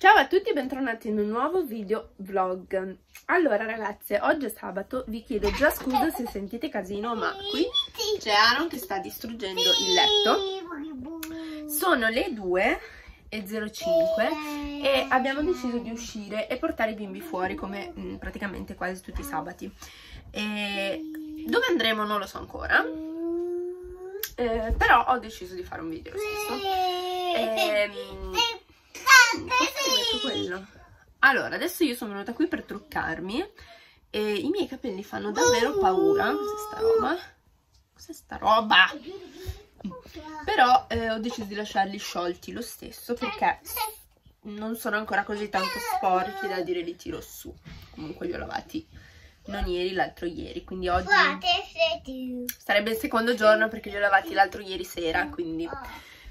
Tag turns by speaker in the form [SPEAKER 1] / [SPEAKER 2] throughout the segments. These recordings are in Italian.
[SPEAKER 1] Ciao a tutti e bentornati in un nuovo video vlog. Allora ragazze, oggi è sabato Vi chiedo già scusa se sentite casino Ma qui c'è Aaron che sta distruggendo il letto. Sono le 2.05 E abbiamo deciso di uscire e portare i bimbi fuori Come mh, praticamente quasi tutti i sabati. E Dove andremo non lo so ancora eh, Però ho deciso di fare un video lo stesso. E, Allora, adesso io sono venuta qui per truccarmi e i miei capelli fanno davvero paura. Cos'è sta roba? Cos'è sta roba? Però eh, ho deciso di lasciarli sciolti lo stesso perché non sono ancora così tanto sporchi da dire li tiro su. Comunque li ho lavati non ieri, l'altro ieri, quindi oggi sarebbe il secondo giorno perché li ho lavati l'altro ieri sera, quindi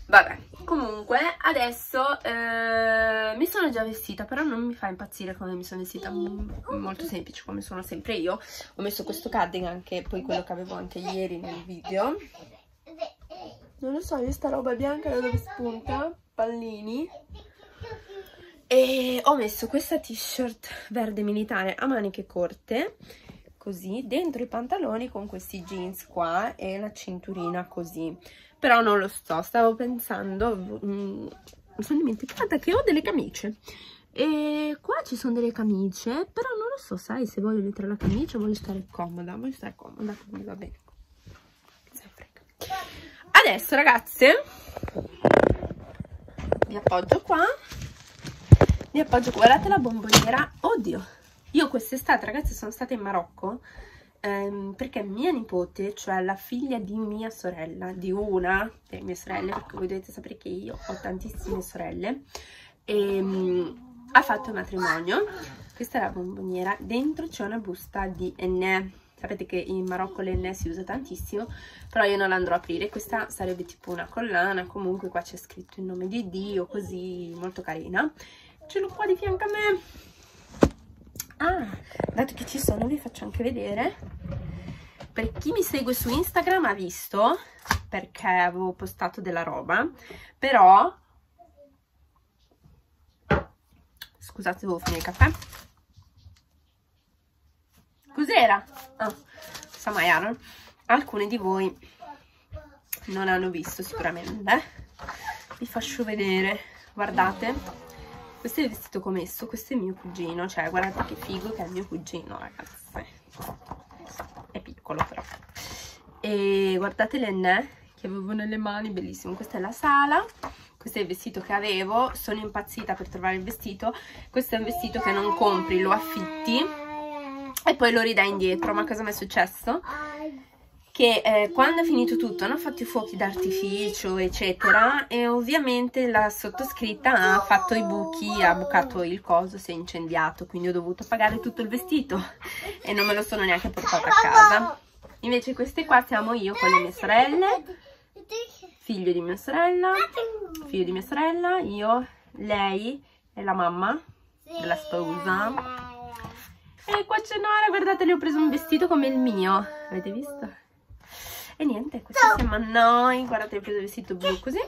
[SPEAKER 1] Vabbè, comunque adesso eh, mi sono già vestita, però non mi fa impazzire come mi sono vestita, molto semplice come sono sempre io. Ho messo questo cardigan che poi quello che avevo anche ieri nel video. Non lo so, io sta roba bianca da dove spunta, pallini. E ho messo questa t-shirt verde militare a maniche corte, così, dentro i pantaloni con questi jeans qua e la cinturina così però non lo so, stavo pensando, mm, mi sono dimenticata che ho delle camicie. E qua ci sono delle camicie, però non lo so, sai, se voglio mettere la camicia voglio stare comoda, voglio stare comoda, quindi va bene. Adesso ragazze, mi appoggio qua, mi appoggio guardate la bomboniera, oddio, io quest'estate ragazzi sono stata in Marocco ehm, perché mia nipote, cioè la figlia di mia sorella, di una delle mie sorelle, perché voi dovete sapere che io ho tantissime sorelle, ehm, ha fatto il matrimonio. Questa è la bomboniera, dentro c'è una busta di Enne. Sapete che in Marocco l'Enne si usa tantissimo, però io non la andrò a aprire. Questa sarebbe tipo una collana, comunque qua c'è scritto il nome di Dio, così molto carina. Ce l'ho qua di fianco a me Ah, dato che ci sono vi faccio anche vedere. Per chi mi segue su Instagram ha visto, perché avevo postato della roba, però... Scusate, devo finire il caffè. Cos'era? Ah, Samayaron. Alcuni di voi non hanno visto sicuramente. Vi faccio vedere. Guardate questo è il vestito che ho messo, questo è mio cugino, cioè guardate che figo che è mio cugino, ragazze. È piccolo però. E guardate l'ennè che avevo nelle mani, bellissimo. Questa è la sala, questo è il vestito che avevo, sono impazzita per trovare il vestito. Questo è un vestito che non compri, lo affitti e poi lo ridai indietro. Ma cosa mi è successo? Che eh, quando è finito tutto hanno fatto i fuochi d'artificio eccetera e ovviamente la sottoscritta ha fatto i buchi, ha bucato il coso, si è incendiato quindi ho dovuto pagare tutto il vestito e non me lo sono neanche portato a casa. Invece queste qua siamo io con le mie sorelle figlio di mia sorella figlio di mia sorella, io, lei e la mamma della sposa. E qua c'è Nora, guardate le ho preso un vestito come il mio avete visto? E niente, questo siamo a noi. Guardate, ho preso il vestito blu così.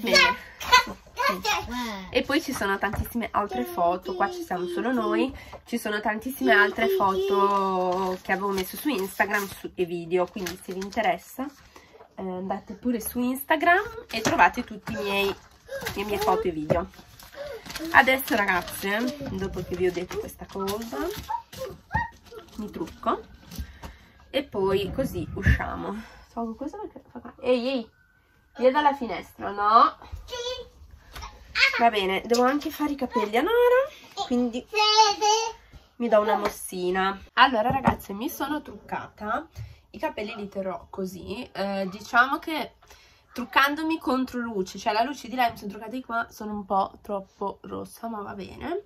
[SPEAKER 1] Bene. E poi ci sono tantissime altre foto, qua ci siamo solo noi, ci sono tantissime altre foto che avevo messo su Instagram e video, quindi se vi interessa eh, andate pure su Instagram e trovate tutte le mie foto e video. Adesso ragazze, dopo che vi ho detto questa cosa, mi trucco. E poi così usciamo. Salgo cosa fa ehi ehi. Via dalla finestra no? Va bene devo anche fare i capelli a Nora quindi mi do una mossina. Allora ragazze mi sono truccata i capelli li terrò così. Eh, diciamo che truccandomi contro luce cioè la luce di là mi sono truccata di qua sono un po' troppo rossa ma va bene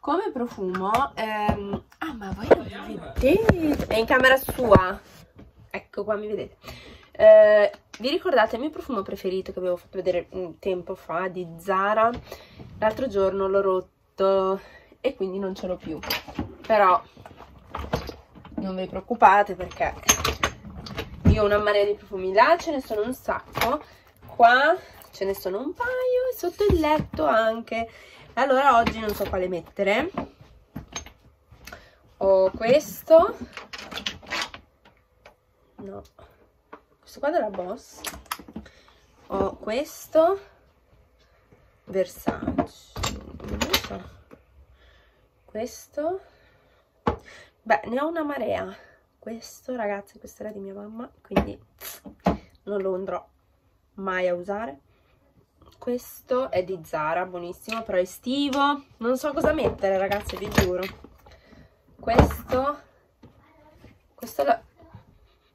[SPEAKER 1] come profumo ehm... ah ma voi non mi vedete? È in camera sua. Ecco qua mi vedete. Eh, vi ricordate il mio profumo preferito che avevo fatto vedere un tempo fa di Zara? L'altro giorno l'ho rotto e quindi non ce l'ho più. Però non vi preoccupate perché io ho una marea di profumi. Là ce ne sono un sacco qua ce ne sono un paio e sotto il letto anche allora oggi non so quale mettere. Ho questo. No. Questo qua della Boss. Ho questo. Versace. Non so. Questo. Beh ne ho una marea. Questo ragazzi questo era di mia mamma quindi non lo andrò mai a usare questo è di Zara, buonissimo, però estivo. Non so cosa mettere, ragazzi, vi giuro. Questo, questo lo,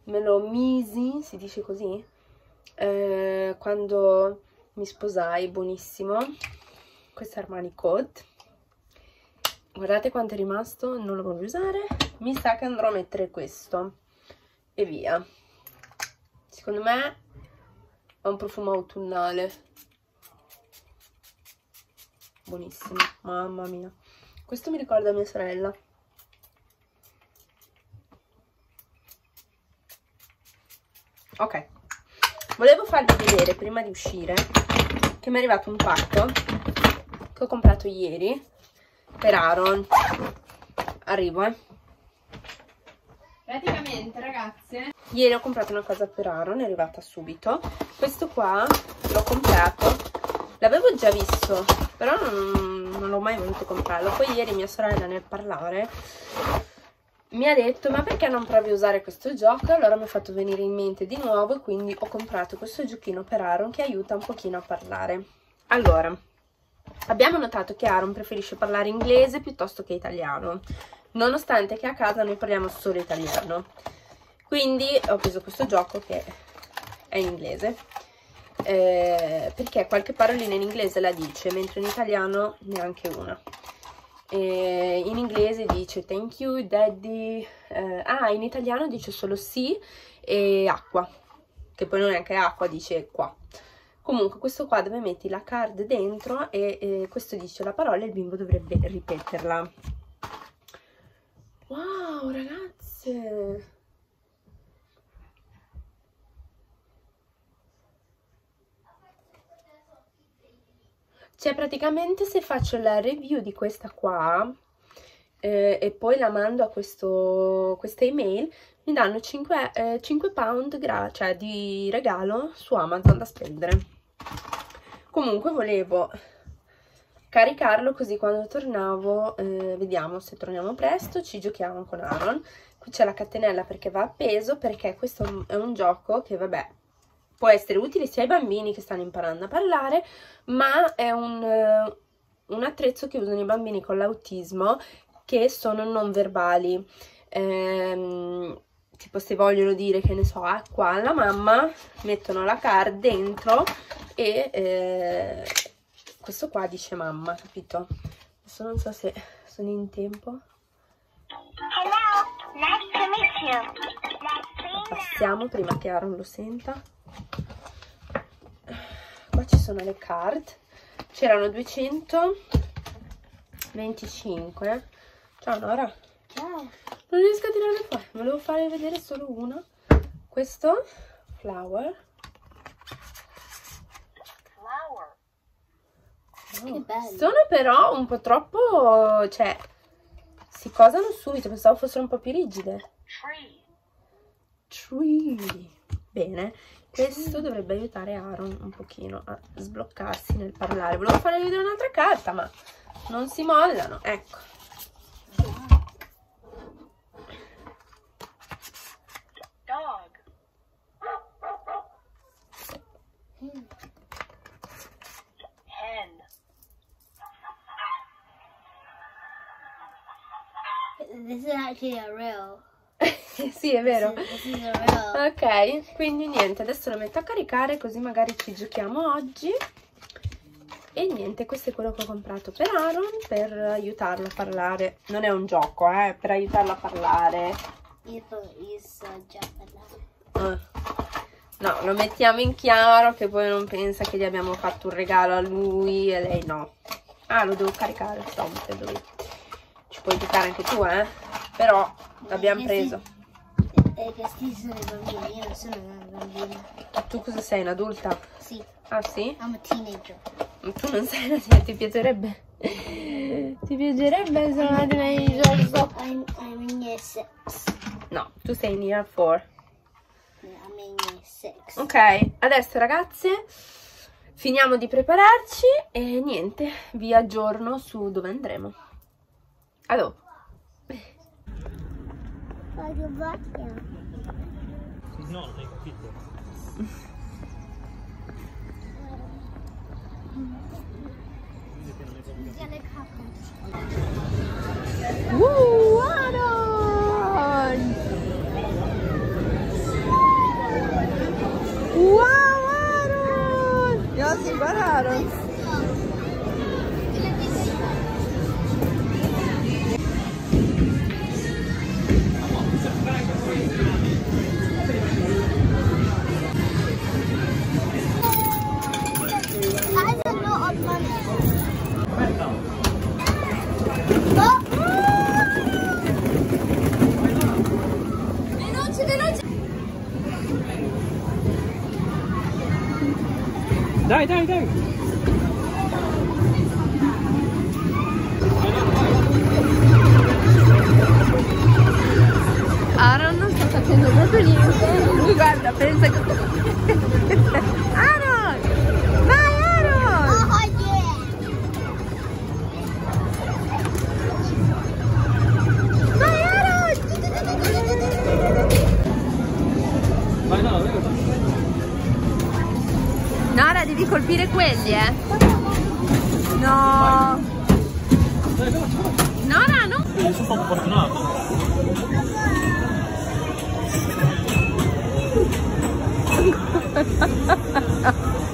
[SPEAKER 1] me lo misi, si dice così, eh, quando mi sposai, buonissimo. Questo è Armani Code. Guardate quanto è rimasto, non lo voglio usare. Mi sa che andrò a mettere questo. E via. Secondo me ha un profumo autunnale buonissimo mamma mia. Questo mi ricorda mia sorella. Ok. Volevo farvi vedere prima di uscire che mi è arrivato un pacco che ho comprato ieri per Aaron. Arrivo eh. Praticamente ragazze ieri ho comprato una cosa per Aaron è arrivata subito. Questo qua l'ho comprato l'avevo già visto però non, non l'ho mai voluto comprarlo. Poi ieri mia sorella nel parlare mi ha detto ma perché non provi a usare questo gioco? Allora mi ha fatto venire in mente di nuovo e quindi ho comprato questo giochino per Aaron che aiuta un pochino a parlare. Allora abbiamo notato che Aaron preferisce parlare inglese piuttosto che italiano. Nonostante che a casa noi parliamo solo italiano. Quindi ho preso questo gioco che è in inglese eh, perché qualche parolina in inglese la dice, mentre in italiano neanche una. Eh, in inglese dice thank you daddy, eh, ah in italiano dice solo sì e acqua, che poi non è anche acqua, dice qua. Comunque questo qua dove metti la card dentro e eh, questo dice la parola e il bimbo dovrebbe ripeterla. Wow ragazze! Cioè praticamente se faccio la review di questa qua eh, e poi la mando a questo, questa email mi danno 5, eh, 5 pound cioè di regalo su Amazon da spendere. Comunque volevo caricarlo così quando tornavo, eh, vediamo se torniamo presto, ci giochiamo con Aaron. Qui c'è la catenella perché va appeso, perché questo è un gioco che vabbè può essere utile sia ai bambini che stanno imparando a parlare, ma è un, un attrezzo che usano i bambini con l'autismo che sono non verbali. Ehm, tipo se vogliono dire che ne so acqua alla mamma mettono la card dentro e eh, questo qua dice mamma capito adesso non so se sono in tempo Hello, nice to meet you. Passiamo prima che Aaron lo senta. Qua ci sono le card. C'erano 225 ciao Nora. Ciao. Non riesco a tirare fuori volevo fare vedere solo una. Questo flower. Flower. Oh. sono però un po' troppo cioè si cosano subito. Pensavo fossero un po' più rigide. Tree tree bene questo dovrebbe aiutare Aaron un pochino a sbloccarsi nel parlare. Volevo farvi vedere un'altra carta, ma non si mollano. Ecco. Dog. Hen. This is actually a real sì, è vero. Ok, quindi niente, adesso lo metto a caricare così magari ci giochiamo oggi. E niente, questo è quello che ho comprato per Aaron per aiutarlo a parlare. Non è un gioco, eh, per aiutarlo a parlare. Io, io so già parlare. Ah. No, lo mettiamo in chiaro che poi non pensa che gli abbiamo fatto un regalo a lui e lei no. Ah, lo devo caricare, insomma, lui. Ci puoi giocare anche tu, eh? Però l'abbiamo preso.
[SPEAKER 2] E questi sono i bambini, io non sono una bambina.
[SPEAKER 1] Tu cosa sei, un'adulta?
[SPEAKER 2] Sì.
[SPEAKER 1] Ah sì?
[SPEAKER 2] I'm a teenager.
[SPEAKER 1] Tu non sei una teenager, ti piacerebbe? ti piacerebbe essere una teenager?
[SPEAKER 2] I'm, I'm in year 6.
[SPEAKER 1] No, tu sei in year 4.
[SPEAKER 2] I'm in year 6.
[SPEAKER 1] Ok, adesso ragazze finiamo di prepararci e niente, vi aggiorno su dove andremo. A dopo.
[SPEAKER 2] Voglio vacchia.
[SPEAKER 3] No, non hai capito.
[SPEAKER 1] Uh, Aaron!
[SPEAKER 3] Dai, dai, dai.
[SPEAKER 1] Aaron non sta facendo proprio niente. Lui guarda, pensa che... Devi colpire quelli, eh? No!
[SPEAKER 3] Veloce.
[SPEAKER 1] Nora, no!
[SPEAKER 3] Io sono poco fortunato.
[SPEAKER 2] Siamo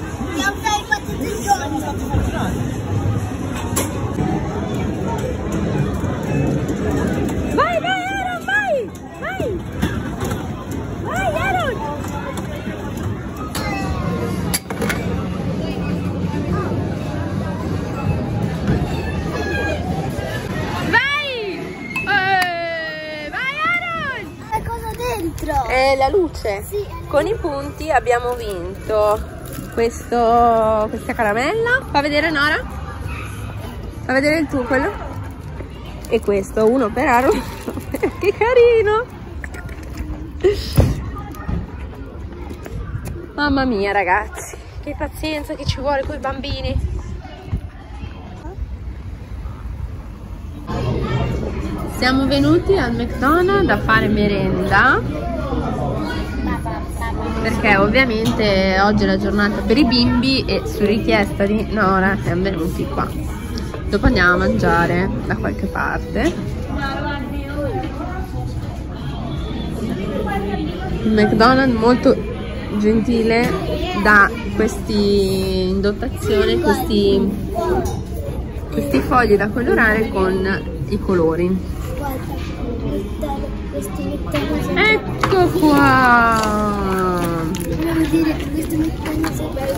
[SPEAKER 2] dentro?
[SPEAKER 1] È la luce.
[SPEAKER 2] Sì,
[SPEAKER 1] Con i punti abbiamo vinto questo, questa caramella. Fa vedere Nora? Fa vedere il tuo quello? E questo, uno per Aaron. che carino! Mamma mia ragazzi, che pazienza che ci vuole con i bambini. Siamo venuti al McDonald's a fare merenda perché ovviamente oggi è la giornata per i bimbi e su richiesta di Nora siamo venuti qua. Dopo andiamo a mangiare da qualche parte. Il McDonald's molto gentile dà questi in dotazione questi, questi fogli da colorare con i colori. Ecco qua!
[SPEAKER 2] Dire che questi mettano sempre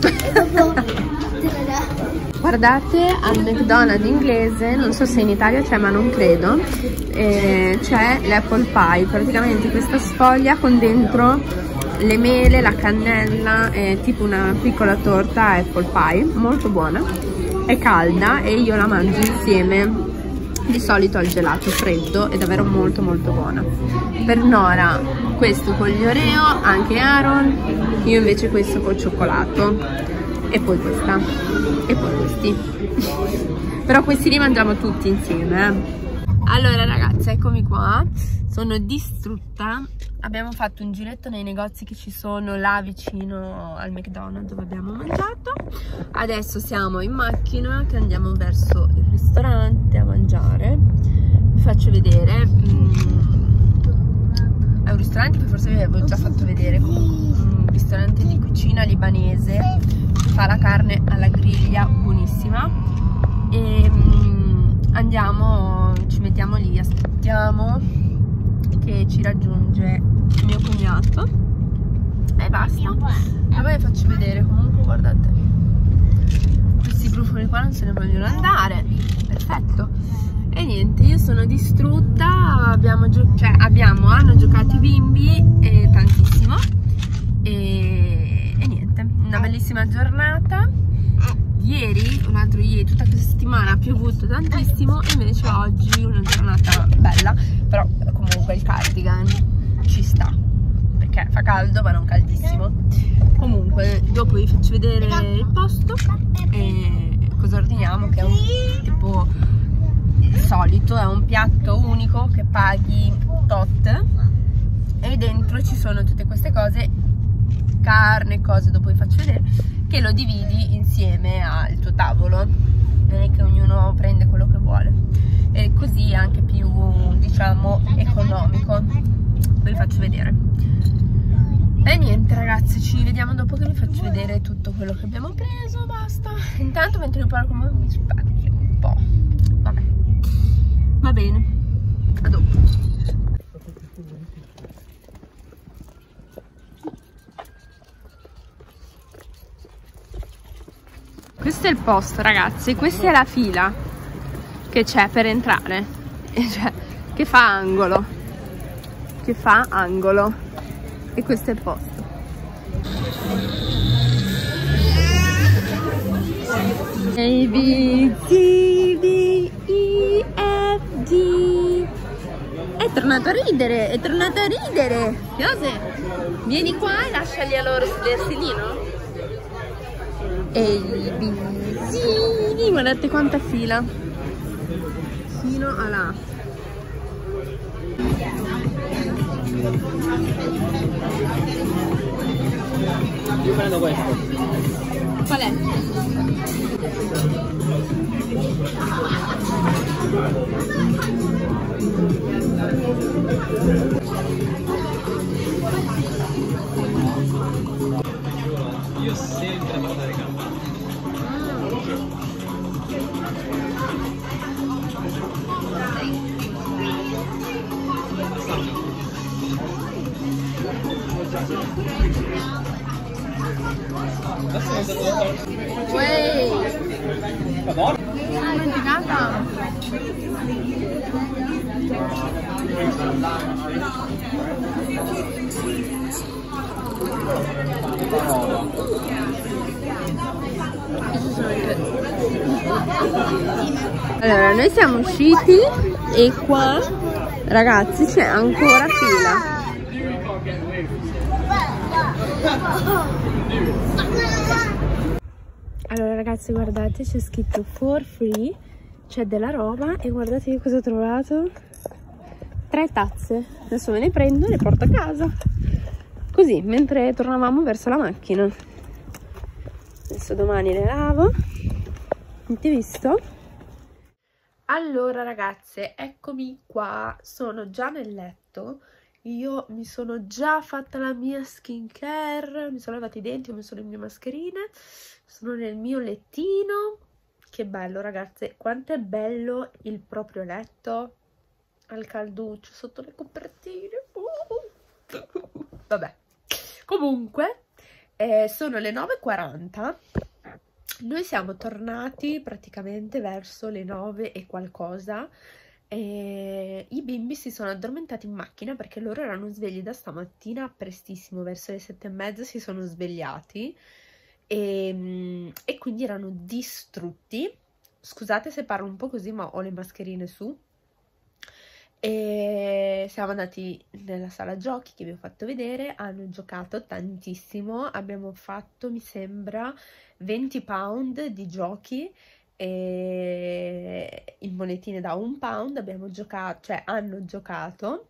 [SPEAKER 2] E dopo te la dà.
[SPEAKER 1] Guardate al McDonald's inglese, non so se in Italia c'è ma non credo, eh, c'è l'apple pie, praticamente questa sfoglia con dentro le mele, la cannella, è tipo una piccola torta apple pie, molto buona, è calda e io la mangio insieme di solito al gelato freddo, è davvero molto molto buona. Per Nora questo con gli Oreo, anche Aaron, io invece questo col cioccolato. E poi questa. E poi questi. Però questi li mangiamo tutti insieme eh. allora ragazzi eccomi qua. Sono distrutta. Abbiamo fatto un giretto nei negozi che ci sono là vicino al McDonald's dove abbiamo mangiato. Adesso siamo in macchina che andiamo verso il ristorante a mangiare. Vi faccio vedere. Mm, è un ristorante che forse vi avevo già fatto vedere un ristorante di cucina libanese. Fa la carne alla griglia buonissima. E mm, andiamo ci mettiamo lì aspettiamo che ci raggiunge mio cognato. E basta. E poi vi faccio vedere comunque guardate. Questi brufoli qua non se ne vogliono andare. Perfetto. E niente io sono distrutta abbiamo, cioè, abbiamo hanno giocato i bimbi eh, tantissimo. E, e niente una bellissima giornata. Ieri, un altro ieri, tutta questa settimana ha piovuto tantissimo e invece oggi una giornata bella però comunque il cardigan ci sta perché fa caldo ma non caldissimo. Comunque dopo vi faccio vedere il posto e cosa ordiniamo che è un tipo solito è un piatto unico che paghi tot. E dentro ci sono tutte queste cose carne, cose dopo vi faccio vedere che lo dividi insieme al tuo tavolo. È che ognuno prende quello che vuole. E così è anche più diciamo economico. Vi faccio vedere. E niente ragazzi ci vediamo dopo che vi faccio vedere tutto quello che abbiamo preso basta. Intanto mentre io parlo come mi specchio un po' vabbè. Va bene. A dopo questo è il posto ragazzi questa è la fila che c'è per entrare. Cioè, che fa angolo che fa angolo e questo è il posto. A, B, C, D, E, F, G. È tornato a ridere, è tornato a ridere. Piose, vieni qua e lasciali a loro sedersi lì, no? e i bisini guardate quanta fila. Fino a là.
[SPEAKER 3] Io prendo questo.
[SPEAKER 1] Qual è?
[SPEAKER 3] io sempre mandare
[SPEAKER 1] Allora, noi siamo usciti e qua, ragazzi, c'è ancora fila. Allora ragazzi guardate c'è scritto for free C'è della roba e guardate che cosa ho trovato. Tre tazze. Adesso me ne prendo e le porto a casa. Così mentre tornavamo verso la macchina. Adesso domani le lavo. Avete visto? Allora ragazze eccomi qua. Sono già nel letto io mi sono già fatta la mia skincare, mi sono lavati i denti, ho messo le mie mascherine, sono nel mio lettino, che bello ragazze, quanto è bello il proprio letto, al calduccio, sotto le copertine, uh, vabbè, comunque eh, sono le 9.40, noi siamo tornati praticamente verso le 9 e qualcosa, e i bimbi si sono addormentati in macchina perché loro erano svegli da stamattina prestissimo, verso le sette e mezza si sono svegliati e, ehm, e quindi erano distrutti. Scusate se parlo un po' così, ma ho le mascherine su. E siamo andati nella sala giochi che vi ho fatto vedere, hanno giocato tantissimo, abbiamo fatto mi sembra 20 pound di giochi e in monetine da un pound abbiamo giocato, cioè hanno giocato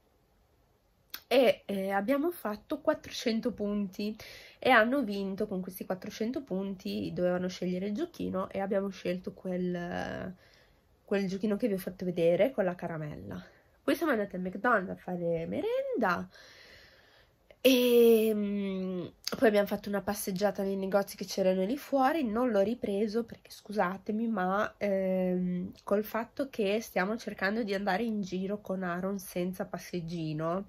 [SPEAKER 1] e eh, abbiamo fatto 400 punti e hanno vinto con questi 400 punti, dovevano scegliere il giochino e abbiamo scelto quel, quel giochino che vi ho fatto vedere con la caramella. Poi siamo andati al McDonald's a fare merenda e um, poi abbiamo fatto una passeggiata nei negozi che c'erano lì fuori, non l'ho ripreso perché scusatemi, ma ehm, col fatto che stiamo cercando di andare in giro con Aaron senza passeggino,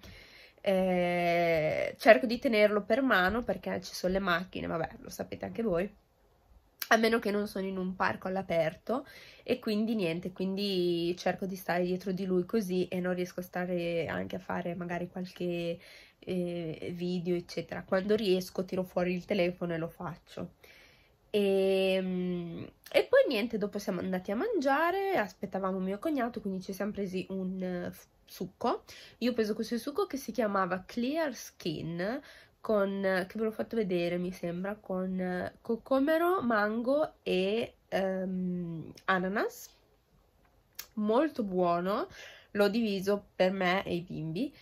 [SPEAKER 1] eh, cerco di tenerlo per mano perché ci sono le macchine, vabbè, lo sapete anche voi. a meno che non sono in un parco all'aperto e quindi niente, quindi cerco di stare dietro di lui così e non riesco a stare anche a fare magari qualche eh, video eccetera. Quando riesco tiro fuori il telefono e lo faccio. E, ehm, e, poi niente, dopo siamo andati a mangiare, aspettavamo mio cognato, quindi ci siamo presi un uh, succo. Io ho preso questo succo che si chiamava Clear Skin, con, che ve l'ho fatto vedere mi sembra, con uh, cocomero, mango e um, ananas. Molto buono, l'ho diviso per me e i bimbi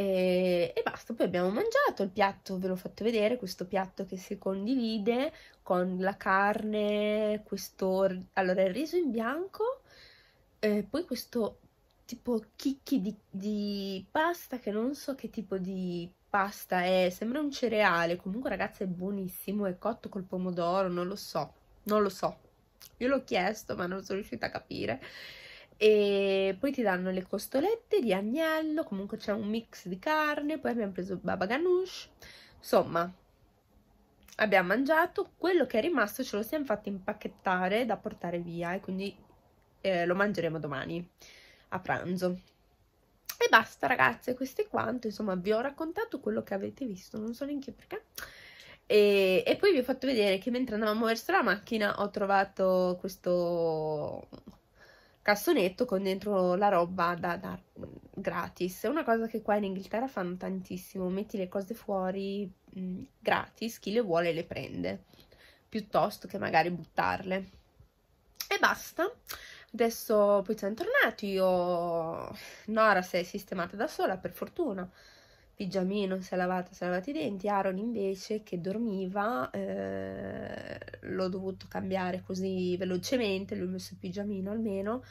[SPEAKER 1] e, e, basta, poi abbiamo mangiato, il piatto ve l'ho fatto vedere, questo piatto che si condivide con la carne, questo, allora il riso in bianco, eh, poi questo tipo chicchi di, di pasta che non so che tipo di pasta è, sembra un cereale, comunque ragazzi è buonissimo, è cotto col pomodoro, non lo so, non lo so, io l'ho chiesto ma non sono riuscita a capire e poi ti danno le costolette di agnello, comunque c'è un mix di carne, poi abbiamo preso baba ganoush, insomma abbiamo mangiato, quello che è rimasto ce lo siamo fatti impacchettare da portare via e quindi eh, lo mangeremo domani a pranzo. E basta ragazze, questo è quanto, insomma vi ho raccontato quello che avete visto, non so neanche perché. E, e poi vi ho fatto vedere che mentre andavamo verso la macchina ho trovato questo cassonetto con dentro la roba da, da gratis. È una cosa che qua in Inghilterra fanno tantissimo, metti le cose fuori mh, mm, gratis, chi le vuole le prende, piuttosto che magari buttarle. E basta. Adesso poi siamo tornati, io... Nora si è sistemata da sola, per fortuna. Pigiamino si è lavata, si è lavata i denti. Aaron invece, che dormiva, eh, l'ho dovuto cambiare così velocemente, lui ho messo il pigiamino almeno.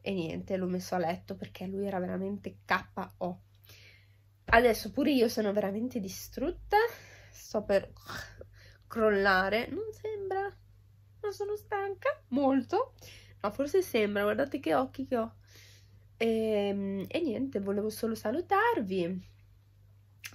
[SPEAKER 1] E niente, l'ho messo a letto perché lui era veramente KO. Adesso pure io sono veramente distrutta, sto per crollare, non sembra, ma sono stanca, molto. No, forse sembra, guardate che occhi che ho. E, ehm, e niente, volevo solo salutarvi.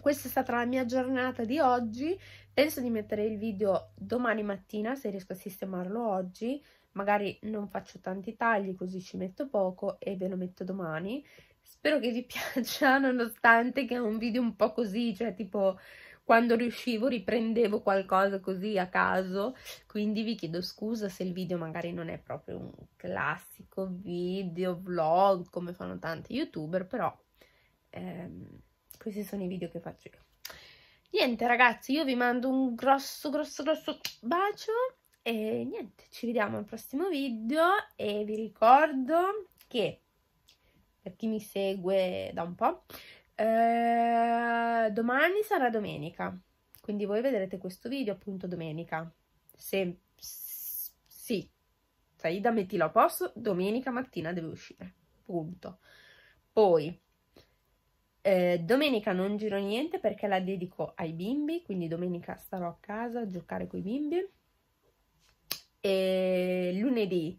[SPEAKER 1] Questa è stata la mia giornata di oggi. Penso di mettere il video domani mattina, se riesco a sistemarlo oggi. Magari non faccio tanti tagli, così ci metto poco e ve lo metto domani. Spero che vi piaccia, nonostante che è un video un po' così, cioè tipo quando riuscivo riprendevo qualcosa così a caso, quindi vi chiedo scusa se il video magari non è proprio un classico video, vlog, come fanno tanti youtuber, però ehm, questi sono i video che faccio io. Niente ragazzi, io vi mando un grosso, grosso, grosso bacio e niente, ci vediamo al prossimo video e vi ricordo che per chi mi segue da un po', eh, domani sarà domenica, quindi voi vedrete questo video appunto domenica. Se sì, Saida mettila a posto, domenica mattina deve uscire, punto. Poi, eh, domenica non giro niente perché la dedico ai bimbi, quindi domenica starò a casa a giocare con i bimbi. E lunedì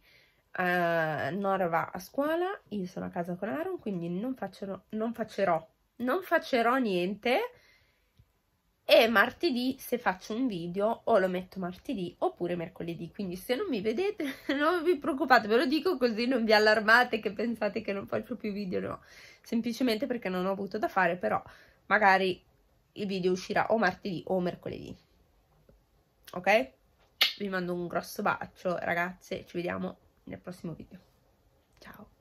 [SPEAKER 1] eh, Nora va a scuola, io sono a casa con Aaron, quindi non, faccerò, non faccerò non faccerò niente e martedì se faccio un video o lo metto martedì oppure mercoledì. Quindi se non mi vedete non vi preoccupate ve lo dico così non vi allarmate che pensate che non faccio più video no. Semplicemente perché non ho avuto da fare però magari il video uscirà o martedì o mercoledì. Ok? Vi mando un grosso bacio ragazze ci vediamo nel prossimo video. Ciao